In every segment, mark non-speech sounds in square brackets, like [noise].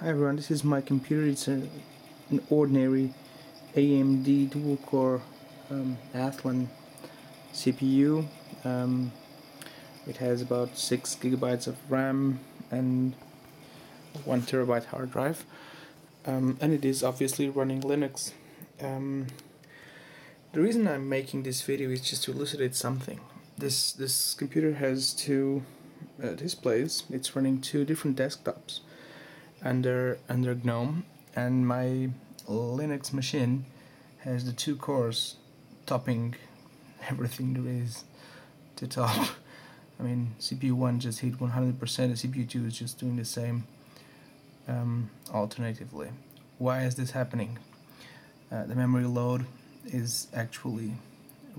Hi everyone, this is my computer. It's a, an ordinary AMD dual core um, Athlon CPU. Um, it has about 6 gigabytes of RAM and 1 terabyte hard drive. Um, and it is obviously running Linux. Um, the reason I'm making this video is just to elucidate something. This, this computer has two uh, displays, it's running two different desktops under under GNOME and my Linux machine has the two cores topping [laughs] everything there is to top. [laughs] I mean CPU 1 just hit 100% and CPU 2 is just doing the same um, alternatively. Why is this happening? Uh, the memory load is actually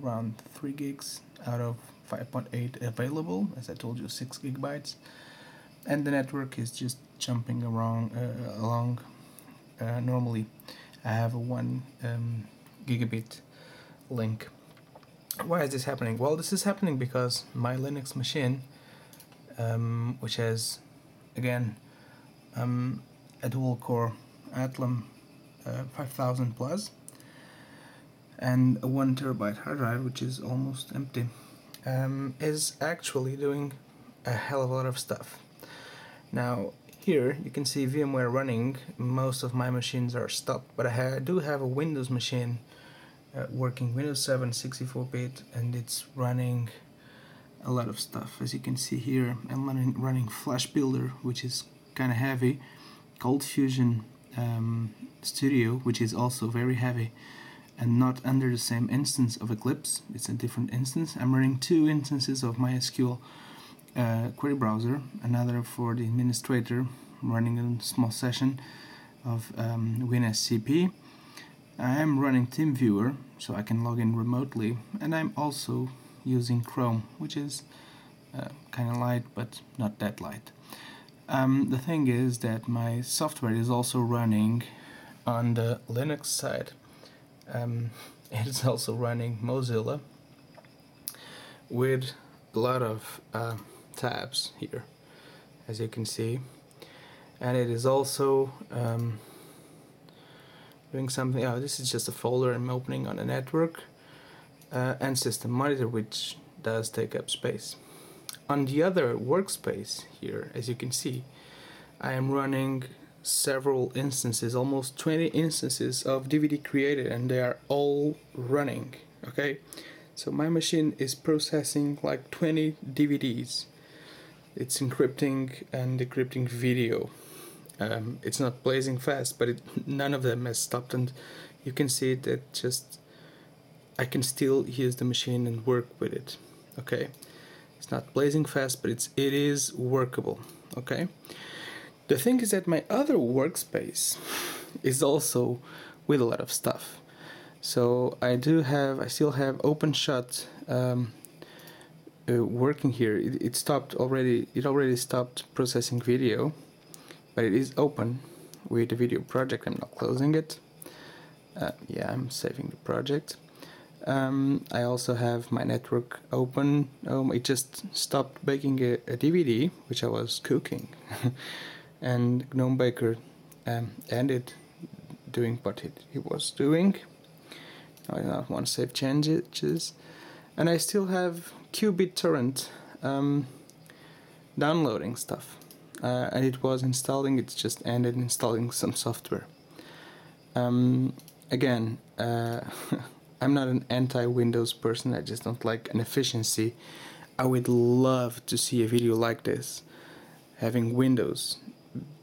around 3 gigs out of 5.8 available as I told you 6 gigabytes and the network is just jumping around uh, along uh, normally I have a 1 um, gigabit link. Why is this happening? Well this is happening because my Linux machine um, which has again um, a dual core Athlon uh, 5000 plus and a 1 terabyte hard drive which is almost empty um, is actually doing a hell of a lot of stuff. Now here you can see VMware running. Most of my machines are stopped, but I, ha do have a Windows machine uh, working Windows 7 64-bit and it's running a lot of stuff. As you can see here, I'm running, running Flash Builder, which is kind of heavy, Cold Fusion um, Studio, which is also very heavy and not under the same instance of Eclipse. It's a different instance. I'm running two instances of MySQL uh, query browser, another for the administrator running a small session of um, WinSCP. I am running TeamViewer so I can log in remotely and I'm also using Chrome which is uh, kind of light but not that light. Um, the thing is that my software is also running on the Linux side. Um, [laughs] it's also running Mozilla with a lot of uh, tabs here as you can see. And it is also um, doing something oh this is just a folder I'm opening on a network uh, and system monitor which does take up space. On the other workspace here as you can see I am running several instances almost 20 instances of DVD created and they are all running okay? So my machine is processing like 20 DVDs it's encrypting and decrypting video. Um, it's not blazing fast, but it, none of them has stopped, and you can see that just I can still use the machine and work with it. Okay, it's not blazing fast, but it's it is workable. Okay, the thing is that my other workspace is also with a lot of stuff. So I do have, I still have OpenShot um, uh, working here it, it stopped already it already stopped processing video but it is open with the video project. I'm not closing it. Uh, yeah I'm saving the project. Um, I also have my network open. Um, it just stopped baking a, a DVD which I was cooking. [laughs] And GNOME Baker um, ended doing what it, it was doing. I don't want to save changes. And I still have qBittorrent um, downloading stuff. Uh, and it was installing it's just ended installing some software. Um, again uh, [laughs] I'm not an anti-Windows person I just don't like an efficiency. I would love to see a video like this having Windows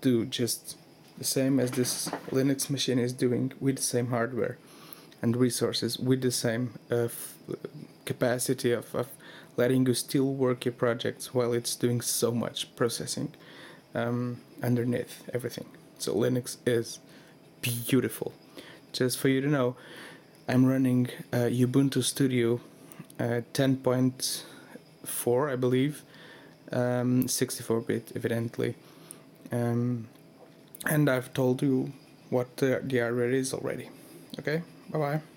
do just the same as this Linux machine is doing with the same hardware and resources with the same uh, capacity of, of letting you still work your projects while it's doing so much processing um, underneath everything. So Linux is beautiful. Just for you to know, I'm running uh, Ubuntu Studio uh, 10.4, I believe, 64-bit, um, evidently. Um, and I've told you what the, the is already. Okay, bye-bye.